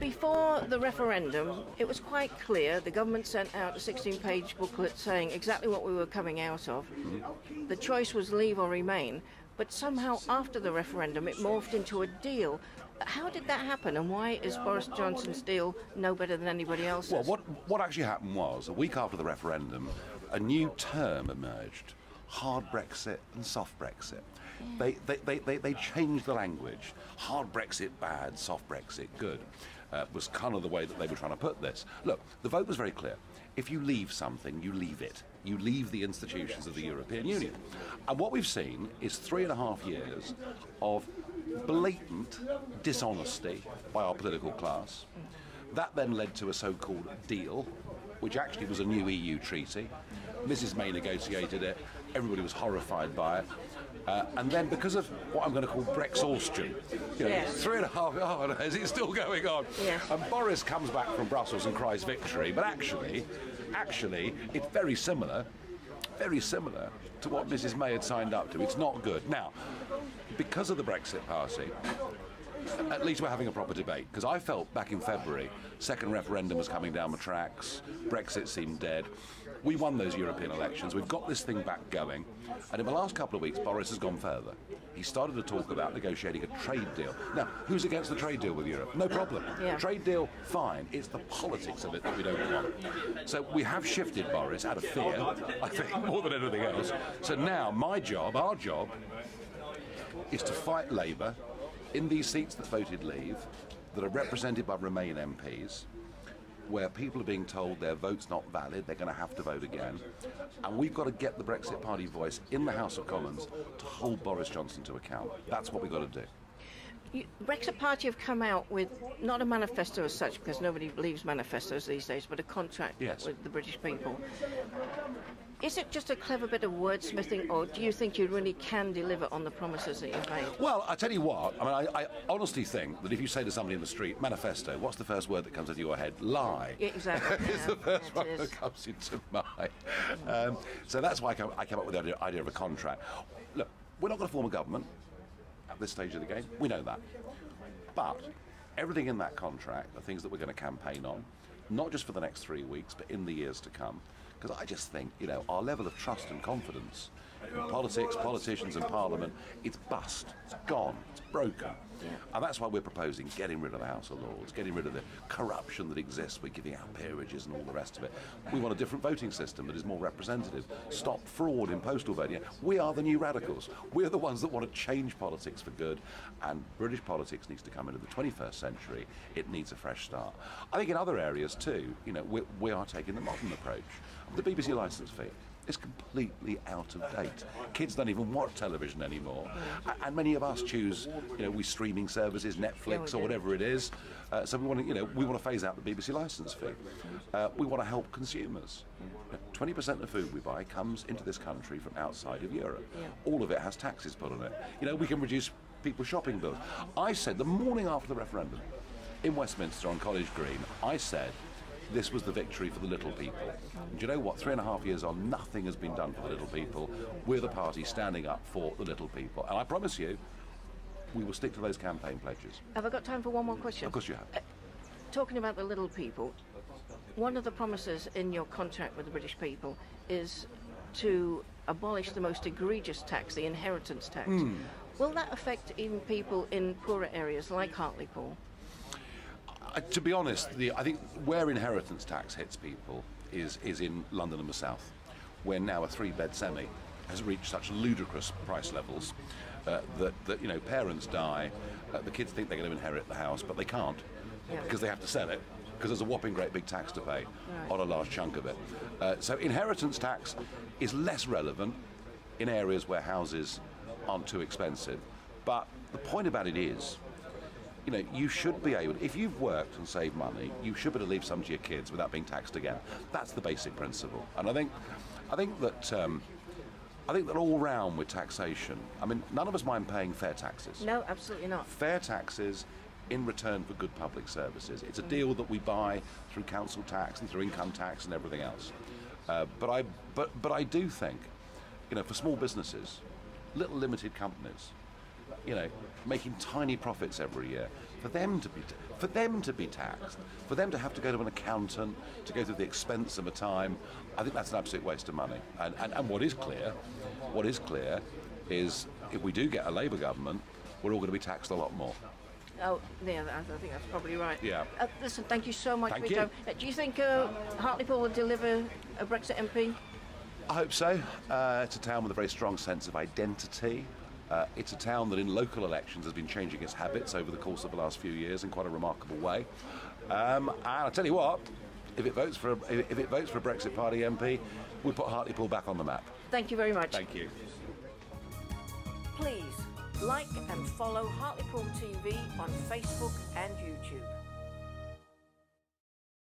Before the referendum, it was quite clear. The government sent out a 16 page booklet saying exactly what we were coming out of. The choice was leave or remain. But somehow, after the referendum, it morphed into a deal. How did that happen, and why is Boris Johnson's deal no better than anybody else's? Well, what, what actually happened was, a week after the referendum, a new term emerged hard Brexit and soft Brexit. They, they, they, they, they changed the language. Hard Brexit bad, soft Brexit good. Uh, was kind of the way that they were trying to put this. Look, the vote was very clear. If you leave something, you leave it. You leave the institutions of the European Union. And what we've seen is three and a half years of blatant dishonesty by our political class. That then led to a so called deal, which actually was a new EU treaty. Mrs May negotiated it, everybody was horrified by it. Uh, and then because of what I'm going to call Brexhaustion, you know, Yes. three and a half, oh, is it still going on? Yes. And Boris comes back from Brussels and cries victory, but actually, actually, it's very similar, very similar to what Mrs May had signed up to. It's not good. Now, because of the Brexit Party, at least we're having a proper debate. Because I felt back in February, second referendum was coming down the tracks, Brexit seemed dead. We won those European elections. We've got this thing back going. And in the last couple of weeks, Boris has gone further. He started to talk about negotiating a trade deal. Now, who's against the trade deal with Europe? No problem. Yeah. Trade deal, fine. It's the politics of it that we don't want. So we have shifted Boris out of fear, I think, more than anything else. So now my job, our job, is to fight Labour in these seats that voted leave, that are represented by Remain MPs, where people are being told their vote's not valid, they're going to have to vote again. And we've got to get the Brexit Party voice in the House of Commons to hold Boris Johnson to account. That's what we've got to do. You, Brexit Party have come out with not a manifesto as such, because nobody believes manifestos these days, but a contract Yes. with the British people. Is it just a clever bit of wordsmithing, or do you think you really can deliver on the promises that you've made? Well, I tell you what, I mean, I, I honestly think that if you say to somebody in the street, manifesto, what's the first word that comes into your head? Lie. Yeah, exactly. it's the yeah, first it one is. that comes into mind. Um, so that's why I came, I came up with the idea, idea of a contract. Look, we're not going to form a government this stage of the game. We know that. But everything in that contract, the things that we're going to campaign on, not just for the next three weeks, but in the years to come. Because I just think, you know, our level of trust and confidence politics, politicians, and Parliament, it's bust, it's gone, it's broken. And that's why we're proposing getting rid of the House of Lords, getting rid of the corruption that exists with giving out peerages and all the rest of it. We want a different voting system that is more representative. Stop fraud in postal voting. We are the new radicals. We're the ones that want to change politics for good, and British politics needs to come into the 21st century. It needs a fresh start. I think in other areas too, you know, we, we are taking the modern approach. The BBC licence fee is completely out of date. Kids don't even watch television anymore, and many of us choose, you know, we streaming services, Netflix or whatever it is. Uh, so we want to, you know, we want to phase out the BBC licence fee. Uh, we want to help consumers. Twenty percent of the food we buy comes into this country from outside of Europe. All of it has taxes put on it. You know, we can reduce people's shopping bills. I said the morning after the referendum in Westminster on College Green, I said this was the victory for the little people. And do you know what? Three and a half years on, nothing has been done for the little people. We're the party standing up for the little people. And I promise you, we will stick to those campaign pledges. Have I got time for one more question? Of course you have. Talking about the little people, one of the promises in your contract with the British people is to abolish the most egregious tax, the inheritance tax. Hmm. Will that affect even people in poorer areas like Hartlepool? To be honest, the, I think where inheritance tax hits people is, is in London and the South, where now a three bed semi has reached such ludicrous price levels uh, that, that you know parents die, uh, the kids think they're going to inherit the house, but they can't Yeah. because they have to sell it because there's a whopping great big tax to pay on a large chunk of it. Uh, so inheritance tax is less relevant in areas where houses aren't too expensive. But the point about it is, you know, you should be able, if you've worked and saved money, you should be able to leave some to your kids without being taxed again. That's the basic principle. And I think, I think that, um, I think that all round with taxation, I mean, none of us mind paying fair taxes. No, absolutely not. Fair taxes in return for good public services. It's a deal that we buy through council tax and through income tax and everything else. Uh, but I, but, but I do think, you know, for small businesses, little limited companies, you know, making tiny profits every year, for them to be for them to be taxed, for them to have to go to an accountant, to go through the expense of a time, I think that's an absolute waste of money. And, and, and what is clear, what is clear is if we do get a Labour government, we're all going to be taxed a lot more. Oh, yeah, I think that's probably right. Yeah. Uh, listen, thank you so much Thank for your you. time. Uh, do you think uh, Hartlepool will deliver a Brexit MP? I hope so. Uh, it's a town with a very strong sense of identity. Uh, it's a town that in local elections has been changing its habits over the course of the last few years in quite a remarkable way. Um, and I'll tell you what, if it votes for a, if it votes for a Brexit Party MP, we put Hartlepool back on the map. Thank you very much. Thank you. Please like and follow Hartlepool TV on Facebook and YouTube.